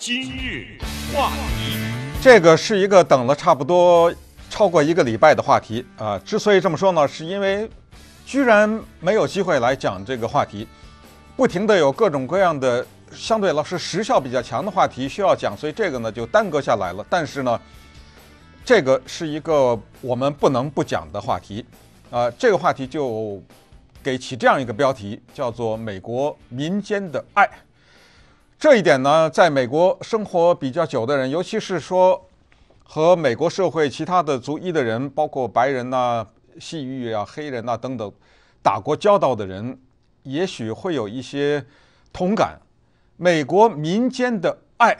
今日话题，这个是一个等了差不多超过一个礼拜的话题啊。之所以这么说呢，是因为居然没有机会来讲这个话题，不停的有各种各样的相对来说时效比较强的话题需要讲，所以这个呢就耽搁下来了。但是呢，这个是一个我们不能不讲的话题啊。这个话题就给起这样一个标题，叫做“美国民间的爱”。这一点呢，在美国生活比较久的人，尤其是说和美国社会其他的族裔的人，包括白人呐、西域啊、黑人呐等等，打过交道的人，也许会有一些同感。美国民间的爱，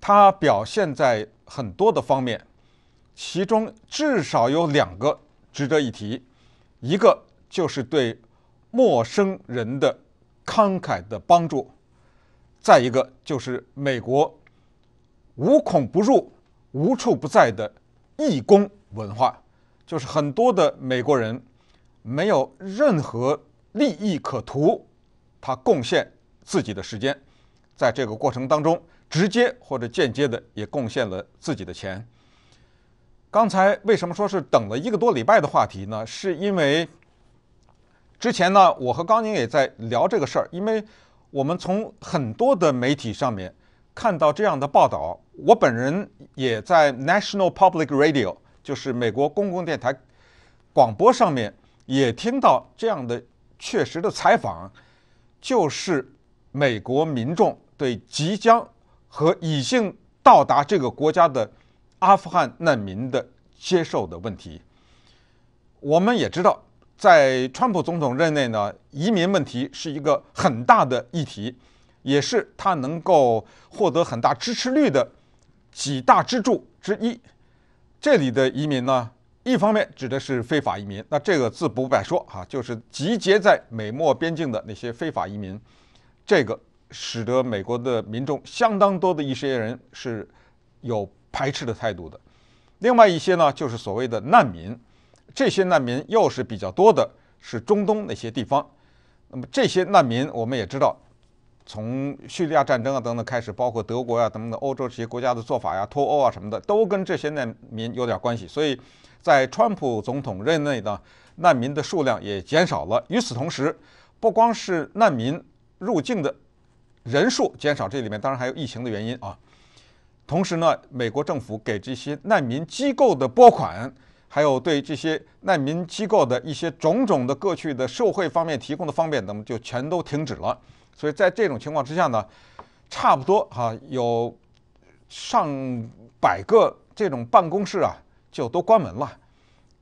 它表现在很多的方面，其中至少有两个值得一提，一个就是对陌生人的慷慨的帮助。再一个就是美国无孔不入、无处不在的义工文化，就是很多的美国人没有任何利益可图，他贡献自己的时间，在这个过程当中，直接或者间接的也贡献了自己的钱。刚才为什么说是等了一个多礼拜的话题呢？是因为之前呢，我和高宁也在聊这个事儿，因为。我们从很多的媒体上面看到这样的报道，我本人也在 National Public Radio，就是美国公共电台广播上面也听到这样的确实的采访，就是美国民众对即将和已经到达这个国家的阿富汗难民的接受的问题。我们也知道。在川普总统任内呢，移民问题是一个很大的议题，也是他能够获得很大支持率的几大支柱之一。这里的移民呢，一方面指的是非法移民，那这个自不必说哈，就是集结在美墨边境的那些非法移民，这个使得美国的民众相当多的一些人是有排斥的态度的。另外一些呢，就是所谓的难民。这些难民又是比较多的，是中东那些地方。那么这些难民，我们也知道，从叙利亚战争啊等等开始，包括德国呀等等欧洲这些国家的做法呀、脱欧啊什么的，都跟这些难民有点关系。所以在川普总统任内呢，难民的数量也减少了。与此同时，不光是难民入境的人数减少，这里面当然还有疫情的原因啊。同时呢，美国政府给这些难民机构的拨款。还有对这些难民机构的一些种种的过去的受贿方面提供的方便，那么就全都停止了。所以在这种情况之下呢，差不多哈有上百个这种办公室啊就都关门了。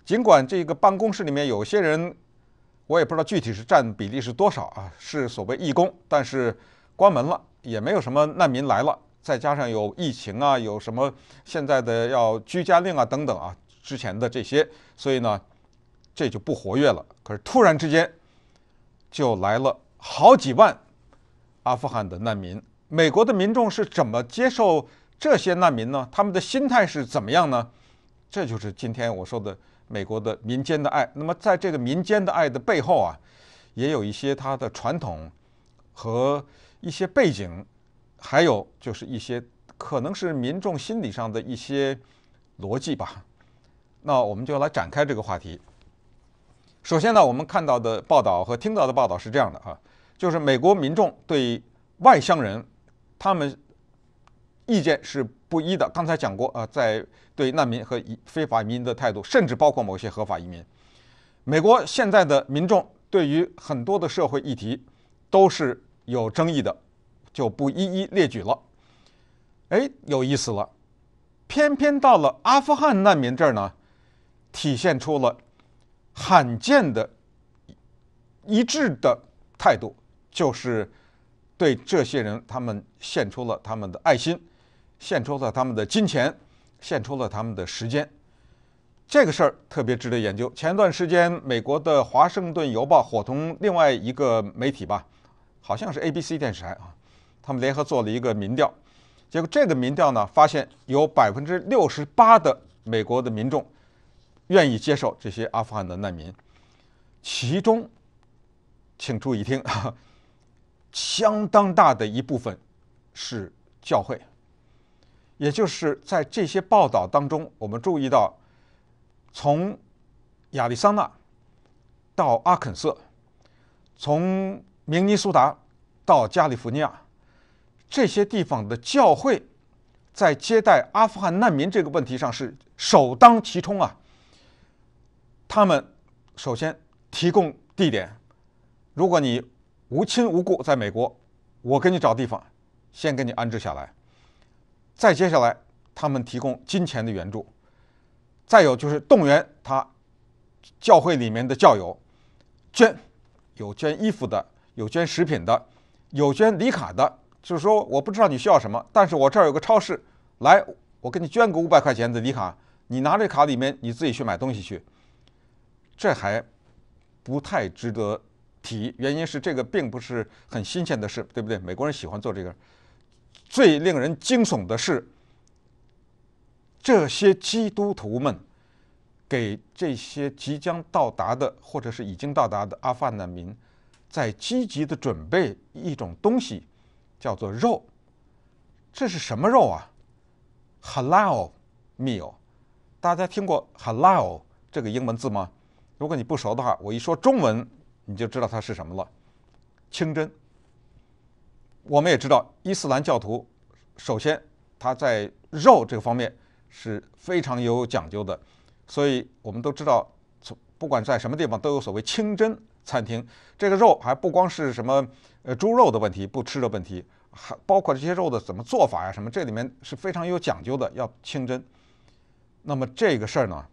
尽管这个办公室里面有些人，我也不知道具体是占比例是多少啊，是所谓义工，但是关门了，也没有什么难民来了。再加上有疫情啊，有什么现在的要居家令啊等等啊。之前的这些，所以呢，这就不活跃了。可是突然之间，就来了好几万阿富汗的难民。美国的民众是怎么接受这些难民呢？他们的心态是怎么样呢？这就是今天我说的美国的民间的爱。那么在这个民间的爱的背后啊，也有一些它的传统和一些背景，还有就是一些可能是民众心理上的一些逻辑吧。那我们就来展开这个话题。首先呢，我们看到的报道和听到的报道是这样的啊，就是美国民众对外乡人，他们意见是不一的。刚才讲过啊，在对难民和非法移民的态度，甚至包括某些合法移民，美国现在的民众对于很多的社会议题都是有争议的，就不一一列举了。哎，有意思了，偏偏到了阿富汗难民这儿呢。体现出了罕见的一致的态度，就是对这些人，他们献出了他们的爱心，献出了他们的金钱，献出了他们的时间。这个事儿特别值得研究。前段时间，美国的《华盛顿邮报》伙同另外一个媒体吧，好像是 ABC 电视台啊，他们联合做了一个民调，结果这个民调呢，发现有百分之六十八的美国的民众。愿意接受这些阿富汗的难民，其中，请注意听，相当大的一部分是教会，也就是在这些报道当中，我们注意到，从亚利桑那到阿肯色，从明尼苏达到加利福尼亚，这些地方的教会，在接待阿富汗难民这个问题上是首当其冲啊。他们首先提供地点，如果你无亲无故在美国，我给你找地方，先给你安置下来。再接下来，他们提供金钱的援助，再有就是动员他教会里面的教友捐，有捐衣服的，有捐食品的，有捐礼卡的。就是说，我不知道你需要什么，但是我这儿有个超市，来，我给你捐个五百块钱的礼卡，你拿这卡里面你自己去买东西去。这还不太值得提，原因是这个并不是很新鲜的事，对不对？美国人喜欢做这个。最令人惊悚的是，这些基督徒们给这些即将到达的或者是已经到达的阿富汗难民，在积极的准备一种东西，叫做肉。这是什么肉啊？Halal meal。大家听过 Halal 这个英文字吗？如果你不熟的话，我一说中文你就知道它是什么了。清真。我们也知道，伊斯兰教徒首先他在肉这个方面是非常有讲究的，所以我们都知道，从不管在什么地方都有所谓清真餐厅。这个肉还不光是什么呃猪肉的问题，不吃的问题，还包括这些肉的怎么做法呀什么，这里面是非常有讲究的，要清真。那么这个事儿呢，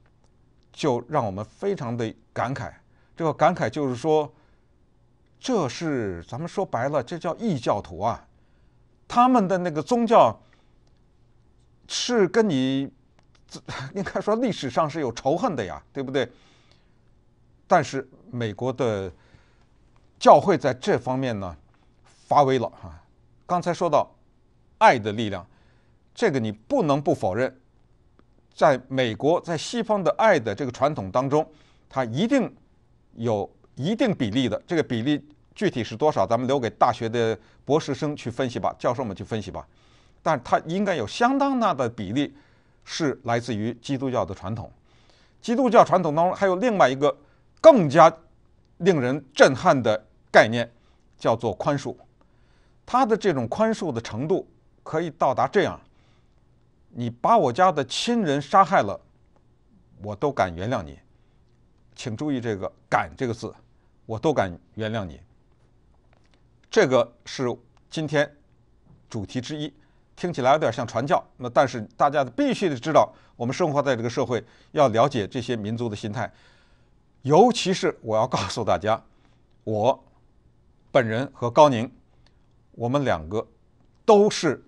就让我们非常的感慨。这个感慨就是说。这是咱们说白了，这叫异教徒啊！他们的那个宗教是跟你 应该说历史上是有仇恨的呀，对不对？但是美国的教会在这方面呢发威了哈。刚才说到爱的力量，这个你不能不否认，在美国在西方的爱的这个传统当中，它一定有一定比例的这个比例。具体是多少，咱们留给大学的博士生去分析吧，教授们去分析吧。但它应该有相当大的比例是来自于基督教的传统。基督教传统当中还有另外一个更加令人震撼的概念，叫做宽恕。它的这种宽恕的程度可以到达这样：你把我家的亲人杀害了，我都敢原谅你。请注意这个“敢”这个字，我都敢原谅你。这个是今天主题之一，听起来有点像传教。那但是大家必须得知道，我们生活在这个社会，要了解这些民族的心态。尤其是我要告诉大家，我本人和高宁，我们两个都是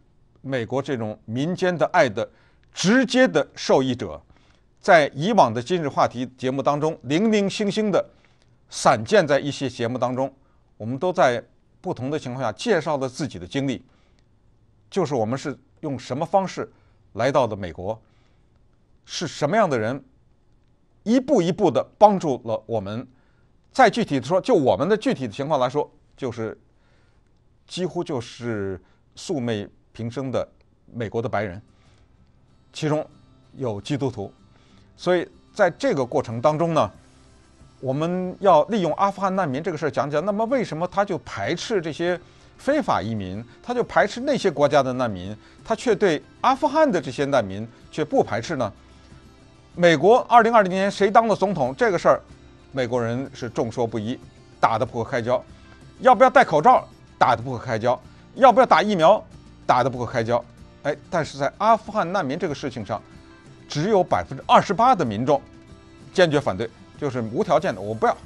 美国这种民间的爱的直接的受益者。在以往的今日话题节目当中，零零星星的散见在一些节目当中，我们都在。不同的情况下介绍了自己的经历，就是我们是用什么方式来到的美国，是什么样的人，一步一步的帮助了我们。再具体的说，就我们的具体的情况来说，就是几乎就是素昧平生的美国的白人，其中有基督徒，所以在这个过程当中呢。我们要利用阿富汗难民这个事儿讲讲，那么为什么他就排斥这些非法移民，他就排斥那些国家的难民，他却对阿富汗的这些难民却不排斥呢？美国二零二零年谁当了总统这个事儿，美国人是众说不一，打得不可开交。要不要戴口罩，打得不可开交；要不要打疫苗，打得不可开交。哎，但是在阿富汗难民这个事情上，只有百分之二十八的民众坚决反对。就是无条件的，我不要，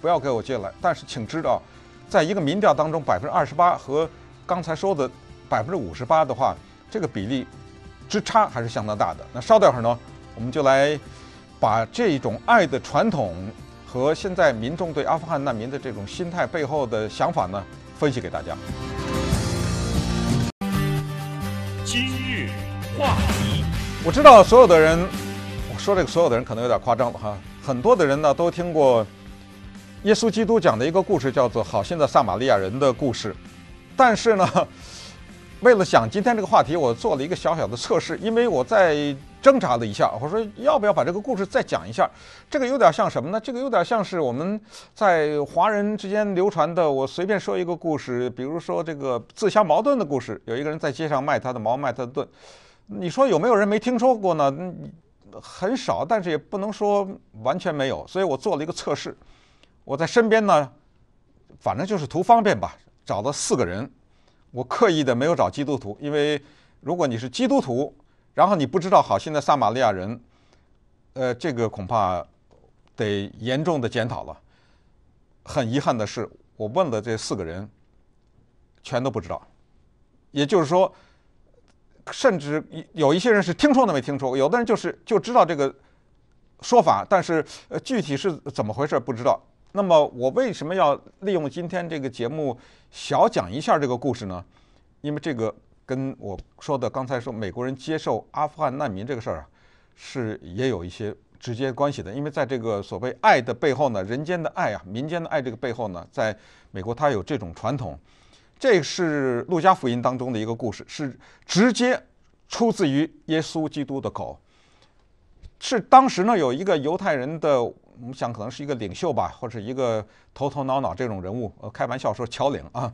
不要给我接来。但是请知道，在一个民调当中，百分之二十八和刚才说的百分之五十八的话，这个比例之差还是相当大的。那稍等会儿呢，我们就来把这种爱的传统和现在民众对阿富汗难民的这种心态背后的想法呢，分析给大家。话题，我知道所有的人，我说这个所有的人可能有点夸张了哈。很多的人呢都听过耶稣基督讲的一个故事，叫做“好心的撒玛利亚人”的故事。但是呢，为了想今天这个话题，我做了一个小小的测试，因为我在挣扎了一下，我说要不要把这个故事再讲一下？这个有点像什么呢？这个有点像是我们在华人之间流传的。我随便说一个故事，比如说这个自相矛盾的故事。有一个人在街上卖他的矛，卖他的盾。你说有没有人没听说过呢？很少，但是也不能说完全没有。所以我做了一个测试，我在身边呢，反正就是图方便吧，找了四个人。我刻意的没有找基督徒，因为如果你是基督徒，然后你不知道好心的撒玛利亚人，呃，这个恐怕得严重的检讨了。很遗憾的是，我问了这四个人，全都不知道。也就是说，甚至有一些人是听说都没听说过，有的人就是就知道这个说法，但是呃具体是怎么回事不知道。那么我为什么要利用今天这个节目小讲一下这个故事呢？因为这个跟我说的刚才说美国人接受阿富汗难民这个事儿啊，是也有一些直接关系的。因为在这个所谓爱的背后呢，人间的爱啊，民间的爱这个背后呢，在美国它有这种传统。这是路加福音当中的一个故事，是直接出自于耶稣基督的口。是当时呢有一个犹太人的。我们想可能是一个领袖吧，或者一个头头脑脑这种人物。呃，开玩笑说乔领啊，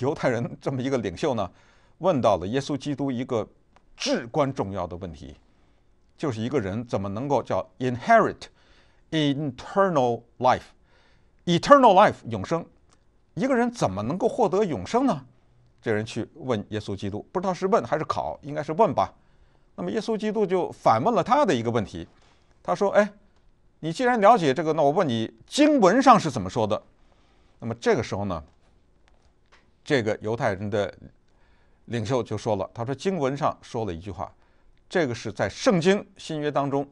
犹太人这么一个领袖呢，问到了耶稣基督一个至关重要的问题，就是一个人怎么能够叫 inherit eternal life，eternal life 永生，一个人怎么能够获得永生呢？这人去问耶稣基督，不知道是问还是考，应该是问吧。那么耶稣基督就反问了他的一个问题，他说：“哎。”你既然了解这个，那我问你，经文上是怎么说的？那么这个时候呢，这个犹太人的领袖就说了，他说经文上说了一句话，这个是在圣经新约当中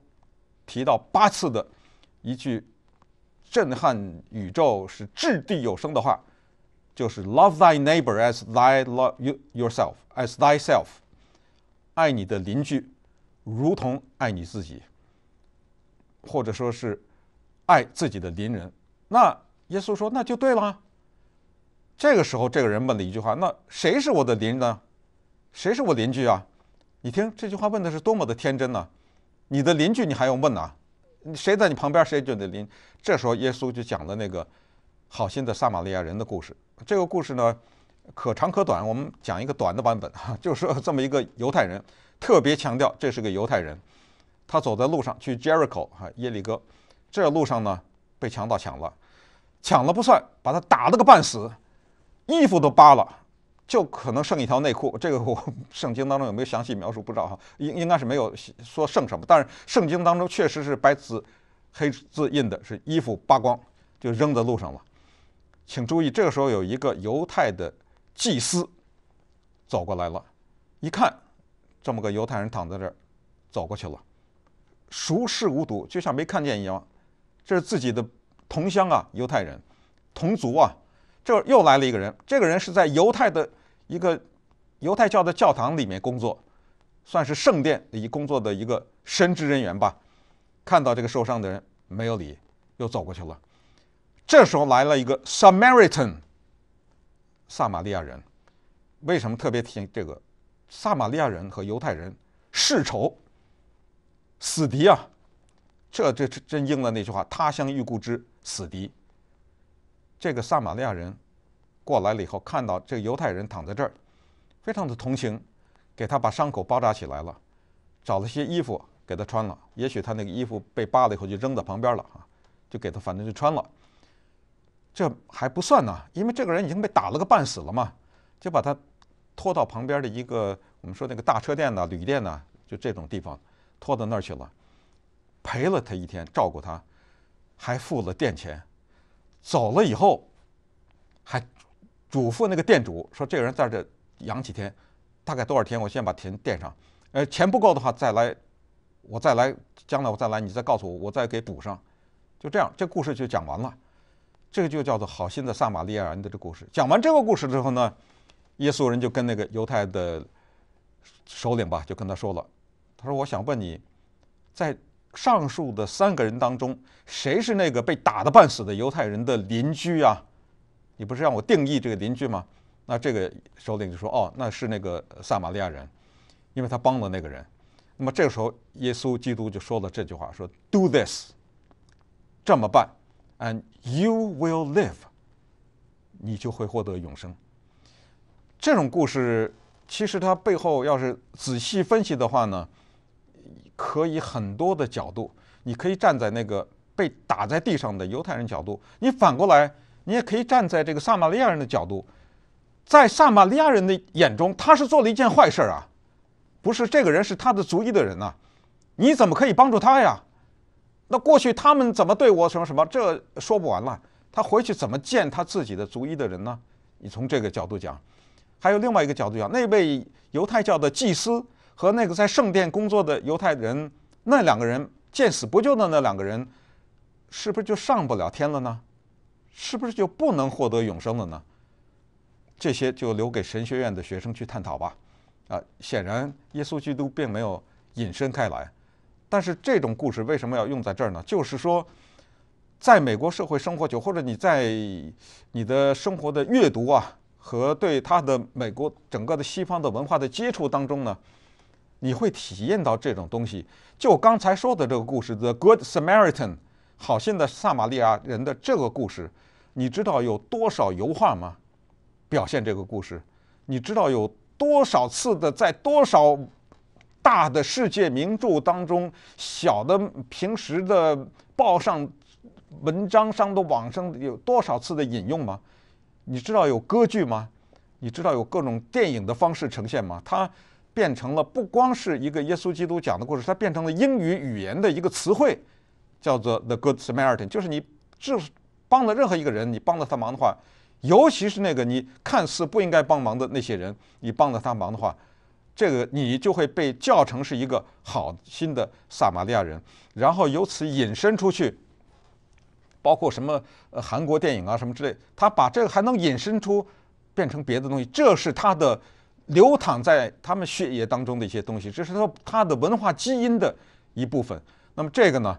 提到八次的一句震撼宇宙、是掷地有声的话，就是 “Love thy neighbor as thy love yourself as thyself”，爱你的邻居如同爱你自己。或者说是爱自己的邻人，那耶稣说那就对了。这个时候，这个人问了一句话：“那谁是我的邻呢？谁是我邻居啊？”你听这句话问的是多么的天真呢？你的邻居你还用问呐？谁在你旁边，谁就得邻。这时候耶稣就讲了那个好心的撒玛利亚人的故事。这个故事呢，可长可短，我们讲一个短的版本哈，就是这么一个犹太人，特别强调这是个犹太人。他走在路上去 Jericho 哈耶利哥，这路上呢被强盗抢了，抢了不算，把他打了个半死，衣服都扒了，就可能剩一条内裤。这个我圣经当中有没有详细描述不知道哈，应应该是没有说剩什么，但是圣经当中确实是白字黑字印的是衣服扒光就扔在路上了。请注意，这个时候有一个犹太的祭司走过来了，一看这么个犹太人躺在这儿，走过去了。熟视无睹，就像没看见一样。这是自己的同乡啊，犹太人，同族啊。这又来了一个人，这个人是在犹太的一个犹太教的教堂里面工作，算是圣殿里工作的一个神职人员吧。看到这个受伤的人，没有理，又走过去了。这时候来了一个 Samaritan，撒玛利亚人。为什么特别提这个？撒玛利亚人和犹太人世仇。死敌啊！这这真应了那句话：“他乡遇故知，死敌。”这个撒玛利亚人过来了以后，看到这个犹太人躺在这儿，非常的同情，给他把伤口包扎起来了，找了些衣服给他穿了。也许他那个衣服被扒了以后就扔在旁边了啊，就给他反正就穿了。这还不算呢，因为这个人已经被打了个半死了嘛，就把他拖到旁边的一个我们说那个大车店呐、旅店呐，就这种地方。拖到那儿去了，陪了他一天，照顾他，还付了店钱。走了以后，还嘱咐那个店主说：“这个人在这养几天，大概多少天？我先把钱垫上。呃，钱不够的话再来，我再来，将来我再来，你再告诉我，我再给补上。就这样，这故事就讲完了。这个就叫做好心的撒玛利亚人的这故事。讲完这个故事之后呢，耶稣人就跟那个犹太的首领吧，就跟他说了。”他说：“我想问你，在上述的三个人当中，谁是那个被打得半死的犹太人的邻居啊？你不是让我定义这个邻居吗？那这个首领就说：“哦，那是那个撒玛利亚人，因为他帮了那个人。”那么这个时候，耶稣基督就说了这句话：“说 Do this，这么办，and you will live，你就会获得永生。”这种故事其实它背后要是仔细分析的话呢，可以很多的角度。你可以站在那个被打在地上的犹太人角度，你反过来，你也可以站在这个撒玛利亚人的角度。在撒玛利亚人的眼中，他是做了一件坏事啊，不是这个人是他的族裔的人呐，你怎么可以帮助他呀？那过去他们怎么对我什么什么，这说不完了。他回去怎么见他自己的族裔的人呢？你从这个角度讲，还有另外一个角度讲，那位犹太教的祭司和那个在圣殿工作的犹太人，那两个人见死不救的那两个人，是不是就上不了天了呢？是不是就不能获得永生了呢？这些就留给神学院的学生去探讨吧，啊，显然耶稣基督并没有引申开来，但是这种故事为什么要用在这儿呢？就是说，在美国社会生活久，或者你在你的生活的阅读啊和对他的美国整个的西方的文化的接触当中呢，你会体验到这种东西。就刚才说的这个故事，The Good Samaritan，好心的撒玛利亚人的这个故事，你知道有多少油画吗？表现这个故事，你知道有多少次的在多少大的世界名著当中，小的平时的报上文章上的网上有多少次的引用吗？你知道有歌剧吗？你知道有各种电影的方式呈现吗？它变成了不光是一个耶稣基督讲的故事，它变成了英语语言的一个词汇，叫做 The Good Samaritan，就是你是帮了任何一个人，你帮了他忙的话。尤其是那个你看似不应该帮忙的那些人，你帮了他忙的话，这个你就会被叫成是一个好心的撒玛利亚人，然后由此引申出去，包括什么呃韩国电影啊什么之类，他把这个还能引申出变成别的东西，这是他的流淌在他们血液当中的一些东西，这是他他的文化基因的一部分。那么这个呢，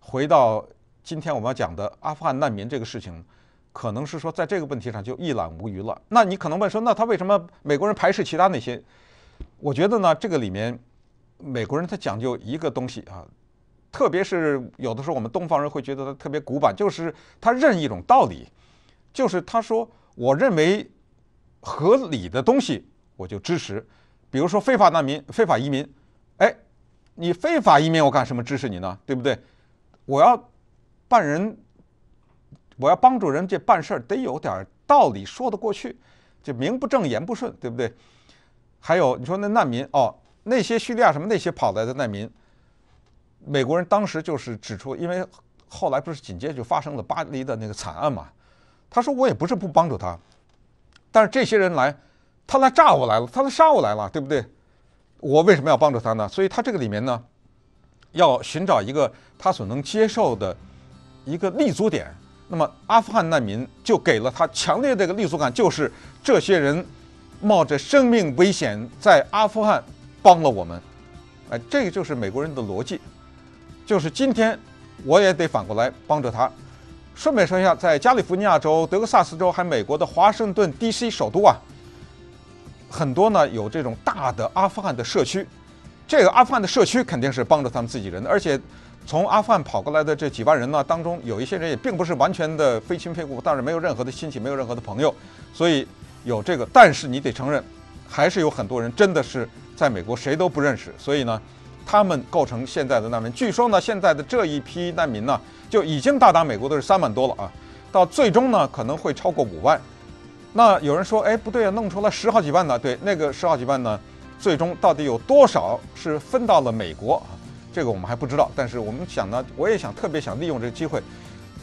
回到今天我们要讲的阿富汗难民这个事情。可能是说，在这个问题上就一览无余了。那你可能问说，那他为什么美国人排斥其他那些？我觉得呢，这个里面美国人他讲究一个东西啊，特别是有的时候我们东方人会觉得他特别古板，就是他认一种道理，就是他说我认为合理的东西我就支持。比如说非法难民、非法移民，哎，你非法移民我干什么支持你呢？对不对？我要办人。我要帮助人家办事儿，得有点道理说得过去，就名不正言不顺，对不对？还有你说那难民哦，那些叙利亚什么那些跑来的难民，美国人当时就是指出，因为后来不是紧接着就发生了巴黎的那个惨案嘛。他说我也不是不帮助他，但是这些人来，他来炸我来了，他来杀我来了，对不对？我为什么要帮助他呢？所以他这个里面呢，要寻找一个他所能接受的一个立足点。那么阿富汗难民就给了他强烈的一个立足感，就是这些人冒着生命危险在阿富汗帮了我们，哎，这个就是美国人的逻辑，就是今天我也得反过来帮着他。顺便说一下，在加利福尼亚州、德克萨斯州还美国的华盛顿 D.C. 首都啊，很多呢有这种大的阿富汗的社区，这个阿富汗的社区肯定是帮着他们自己人的，而且。从阿富汗跑过来的这几万人呢，当中有一些人也并不是完全的非亲非故，但是没有任何的亲戚，没有任何的朋友，所以有这个。但是你得承认，还是有很多人真的是在美国谁都不认识，所以呢，他们构成现在的难民。据说呢，现在的这一批难民呢，就已经到达美国的是三万多了啊，到最终呢可能会超过五万。那有人说，哎，不对啊，弄出来十好几万呢？对，那个十好几万呢，最终到底有多少是分到了美国啊？这个我们还不知道，但是我们想呢，我也想特别想利用这个机会，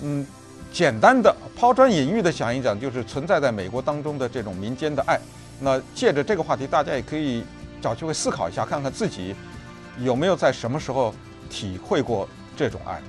嗯，简单的抛砖引玉的讲一讲，就是存在在美国当中的这种民间的爱。那借着这个话题，大家也可以找机会思考一下，看看自己有没有在什么时候体会过这种爱。